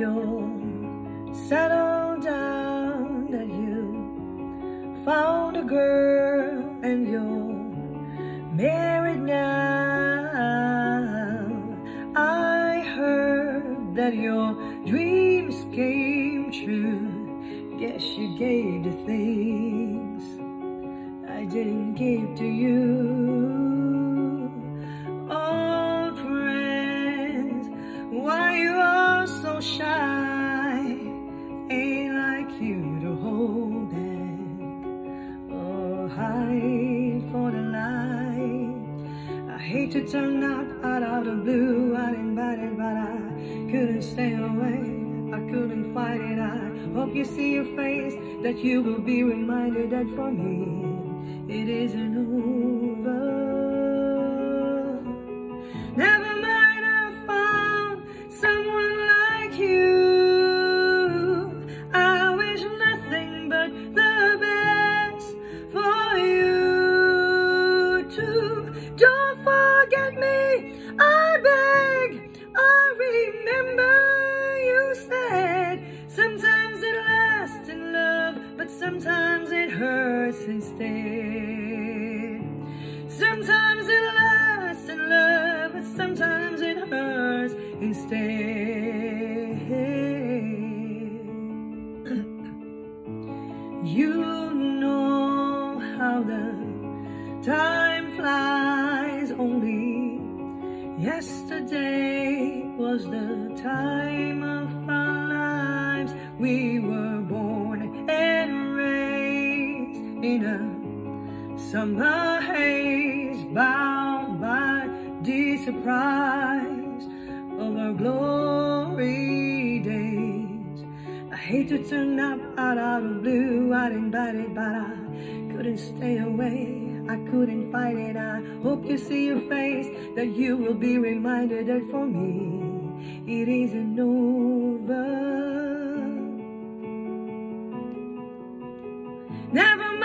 you're settled down, that you found a girl and you're married now. I heard that your dreams came true. Guess you gave the things I didn't give to you. To turn up out of the blue, I invited, but I couldn't stay away. I couldn't fight it. I hope you see your face, that you will be reminded that for me it isn't over. Sometimes it hurts instead. Sometimes it lasts in love, but sometimes it hurts instead. you know how the time flies only. Yesterday was the time of our lives. We were born and raised in a summer haze, bound by the surprise of our glory days. I hate to turn up out of blue, I'd invite it, but I couldn't stay away. I couldn't fight it. I hope you see your face, that you will be reminded that for me, it isn't over. Never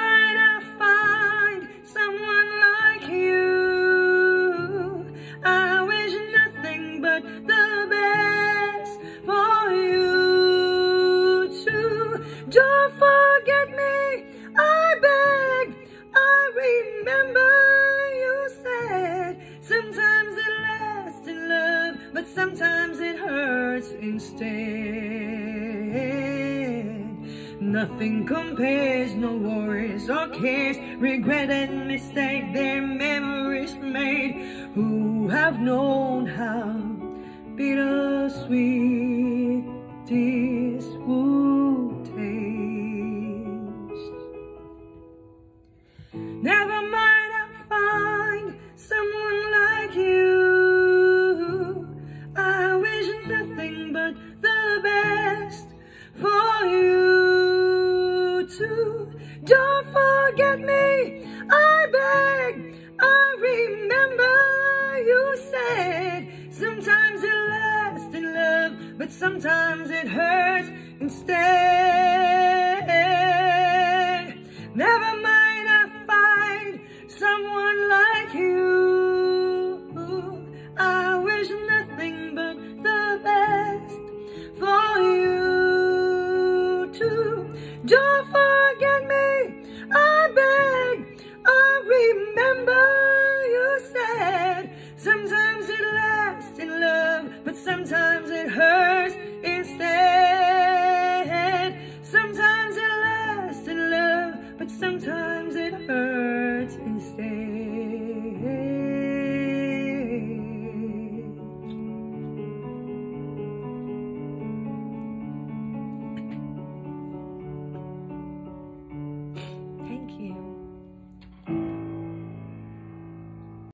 sometimes it lasts in love but sometimes it hurts instead. Nothing compares, no worries or cares, regret and mistake, they're memories made, who have known how bittersweet I beg. I remember you said sometimes it lasts in love, but sometimes it hurts instead.